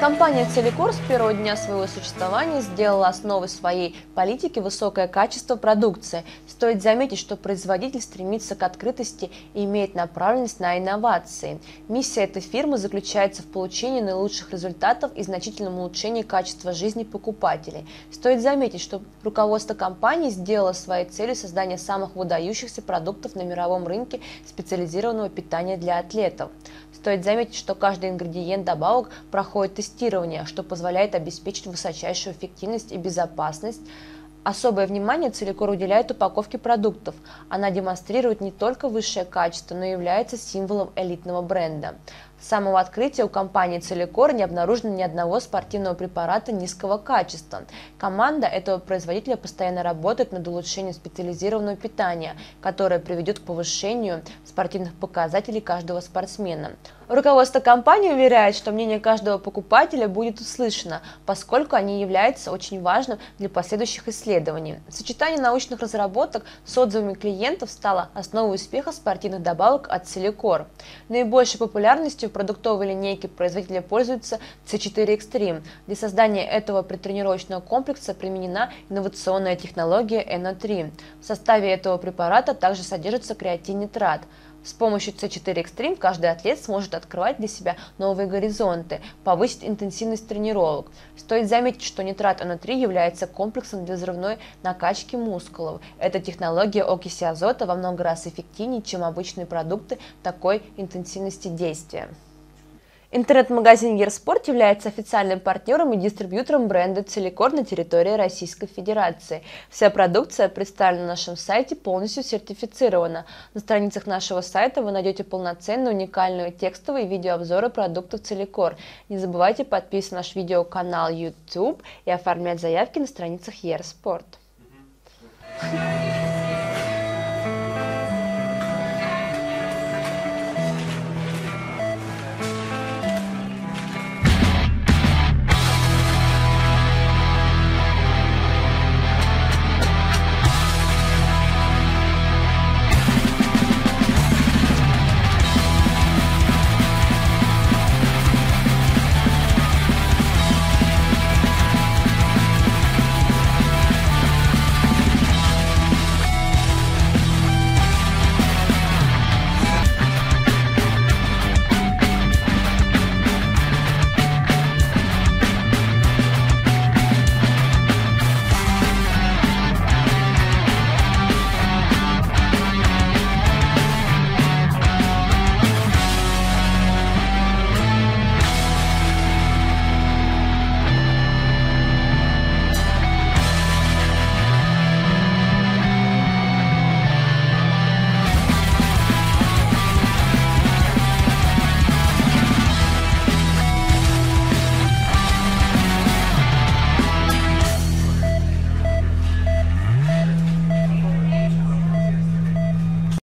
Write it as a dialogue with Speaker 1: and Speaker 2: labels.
Speaker 1: Компания Целикор с первого дня своего существования сделала основой своей политики высокое качество продукции. Стоит заметить, что производитель стремится к открытости и имеет направленность на инновации. Миссия этой фирмы заключается в получении наилучших результатов и значительном улучшении качества жизни покупателей. Стоит заметить, что руководство компании сделало своей целью создание самых выдающихся продуктов на мировом рынке специализированного питания для атлетов. Стоит заметить, что каждый ингредиент добавок проходит тестирование, что позволяет обеспечить высочайшую эффективность и безопасность. Особое внимание Целикор уделяет упаковке продуктов. Она демонстрирует не только высшее качество, но и является символом элитного бренда. С самого открытия у компании Целикор не обнаружено ни одного спортивного препарата низкого качества. Команда этого производителя постоянно работает над улучшением специализированного питания, которое приведет к повышению спортивных показателей каждого спортсмена. Руководство компании уверяет, что мнение каждого покупателя будет услышано, поскольку они являются очень важным для последующих исследований. Сочетание научных разработок с отзывами клиентов стало основой успеха спортивных добавок от Целикор. Наибольшей популярностью продуктовой линейки производителя пользуется C4 Extreme. Для создания этого предтренировочного комплекса применена инновационная технология NO3. В составе этого препарата также содержится креатинитрат – с помощью C4 Extreme каждый атлет сможет открывать для себя новые горизонты, повысить интенсивность тренировок. Стоит заметить, что нитрат НО3 является комплексом для взрывной накачки мускулов. Эта технология окиси азота во много раз эффективнее, чем обычные продукты такой интенсивности действия. Интернет-магазин Ерспорт является официальным партнером и дистрибьютором бренда Целикор на территории Российской Федерации. Вся продукция представлена на нашем сайте полностью сертифицирована. На страницах нашего сайта вы найдете полноценные, уникальные текстовые видеообзоры продуктов Целикор. Не забывайте подписываться на наш видеоканал YouTube и оформлять заявки на страницах Ерспорт.